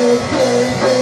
Okay.